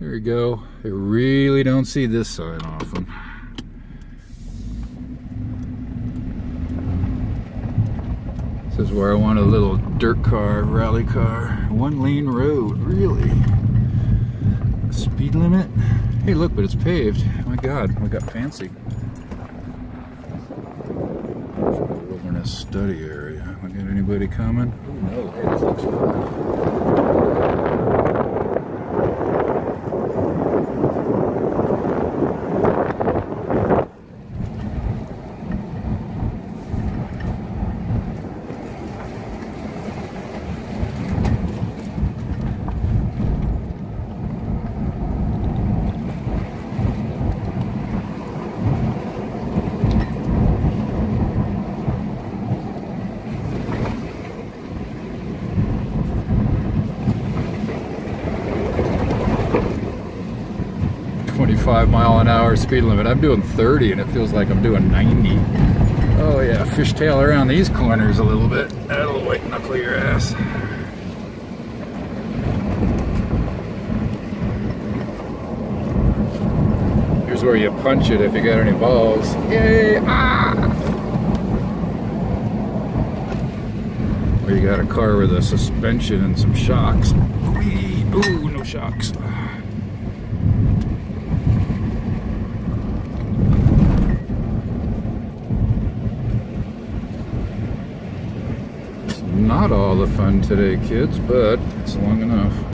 There we go. I really don't see this sign often. This is where I want a little dirt car, rally car. One lane road, really. Speed limit? Hey look, but it's paved. my god, we got fancy. Wilderness study area. We got anybody coming? Oh no, hey, 25 mile an hour speed limit. I'm doing 30 and it feels like I'm doing 90. Oh yeah, fishtail around these corners a little bit. That'll white knuckle your ass. Here's where you punch it if you got any balls. Yay! Ah! Or you got a car with a suspension and some shocks. Ooh, no shocks. Not all the fun today, kids, but it's long enough.